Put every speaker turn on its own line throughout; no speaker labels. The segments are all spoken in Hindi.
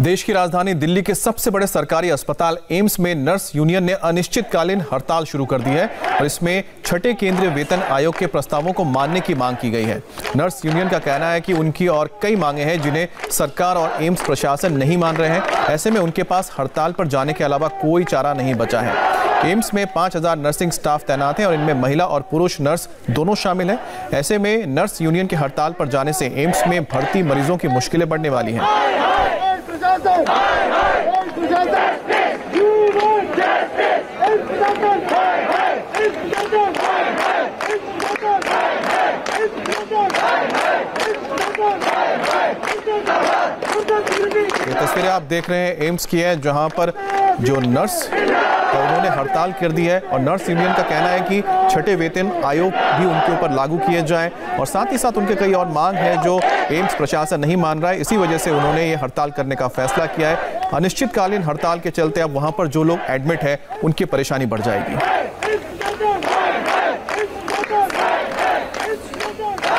देश की राजधानी दिल्ली के सबसे बड़े सरकारी अस्पताल एम्स में नर्स यूनियन ने अनिश्चितकालीन हड़ताल शुरू कर दी है और इसमें छठे केंद्रीय वेतन आयोग के प्रस्तावों को मानने की मांग की गई है। नर्स यूनियन का कहना है कि उनकी और कई मांगे हैं जिन्हें सरकार और एम्स प्रशासन नहीं मान रहे हैं। ऐसे में उनके पास हड़ताल पर जाने के अलावा कोई चारा नहीं बचा है। एम्स में 5000 नर्सिंग स्टाफ तैनात हैं और इनमें महिला और पुरुष नर्स दोनों शामिल हैं। ऐसे में नर्स यूनियन की हड़ताल पर जाने से एम्स में भर्ती मरीजों की मुश्किलें बढ़ने वाली हैं। तस्वीरें आप देख रहे हैं एम्स की है जहाँ पर जो नर्स तो उन्होंने हड़ताल कर दी है और नर्स यूनियन का कहना है कि छठे वेतन आयोग भी उनके ऊपर लागू किए जाएँ और साथ ही साथ उनके कई और मांग है जो एम्स प्रशासन नहीं मान रहा है। इसी वजह से उन्होंने ये हड़ताल करने का फैसला किया है। अनिश्चितकालीन हड़ताल के चलते अब वहाँ पर जो लोग एडमिट है, उनकी परेशानी बढ़ जाएगी।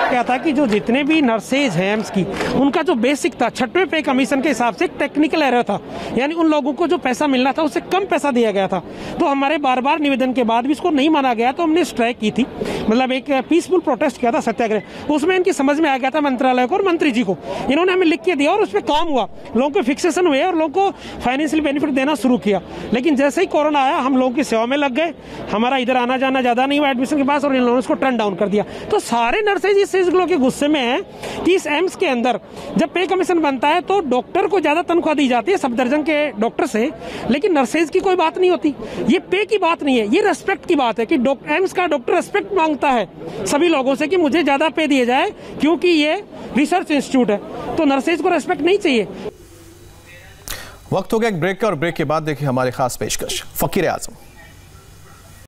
क्या था कि जो जितने भी नर्सेज हैं एम्स की, उनका जो बेसिक था, छठवें पे कमीशन के हिसाब से टेक्निकल एरर था। यानी उन लोगों को जो पैसा मिलना था, उससे कम पैसा दिया गया था। तो हमारे बार बार निवेदन के बाद भी इसको नहीं माना गया तो हमने स्ट्राइक की थी। मतलब एक पीसफुल प्रोटेस्ट किया था सत्याग्रह। उसमें इनकी समझ में आ गया था मंत्रालय को और मंत्री जी को। इन्होंने हमें लिख के दिया और उस पर काम हुआ। लोगों के फिक्सेशन हुए और लोगों को फाइनेंशियल बेनिफिट देना शुरू किया। लेकिन जैसे ही कोरोना आया, हम लोगों की सेवा में लग गए। हमारा इधर आना जाना ज़्यादा नहीं हुआ एडमिशन के पास और इन लोगों ने इसको टर्न डाउन कर दिया। तो सारे नर्सेज इस चीज़ के गुस्से में है कि इस एम्स के अंदर जब पे कमीशन बनता है तो डॉक्टर को ज़्यादा तनख्वाह दी जाती है, सब दर्जन के डॉक्टर से, लेकिन नर्सेज की कोई बात नहीं होती। ये पे की बात नहीं है, ये रेस्पेक्ट की बात है कि एम्स का डॉक्टर रेस्पेक्ट माँगता है सभी लोगों से कि मुझे ज़्यादा पे दिए जाए, क्योंकि ये रिसर्च इंस्टीट्यूट है तो नर्सेज को रेस्पेक्ट नहीं चाहिए।
वक्त हो गया एक ब्रेक का और ब्रेक के बाद देखिए हमारे खास पेशकश, फकीर आज़म।